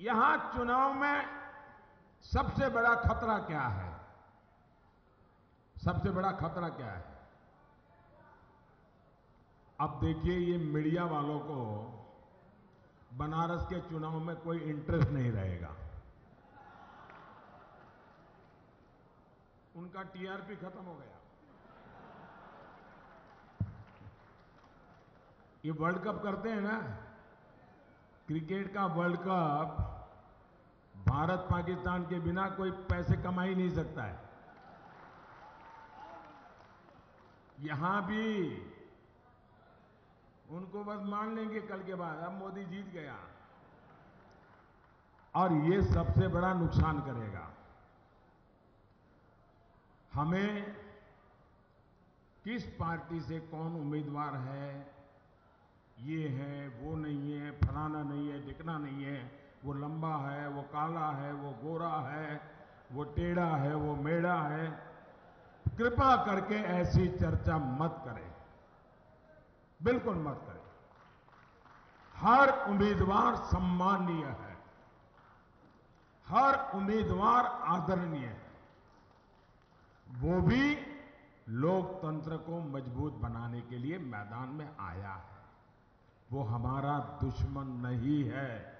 यहाँ चुनाव में सबसे बड़ा खतरा क्या है? सबसे बड़ा खतरा क्या है? अब देखिए, ये मीडिया वालों को बनारस के चुनाव में कोई इंटरेस्ट नहीं रहेगा। उनका टीआरपी खत्म हो गया। ये वर्ल्ड कप करते हैं ना? क्रिकेट का वर्ल्ड कप भारत पाकिस्तान के बिना कोई पैसे कमा ही नहीं सकता है। यहाँ भी उनको बस मान लेंगे कल के बाद, अब मोदी जीत गया। और ये सबसे बड़ा नुकसान करेगा। हमें किस पार्टी से कौन उम्मीदवार है, ये है, वो नहीं है फलाना नहीं है ढिकना नहीं है। वो लंबा है, वो काला है, वो गोरा है, वो टेढ़ा है, वो मेढ़ा है। कृपा करके ऐसी चर्चा मत करें। बिल्कुल मत करें। हर उम्मीदवार सम्माननीय है। हर उम्मीदवार आदरणीय है। वो भी लोकतंत्र को मज़बूत बनाने के लिए मैदान में आया है। वो हमारा दुश्मन नहीं है।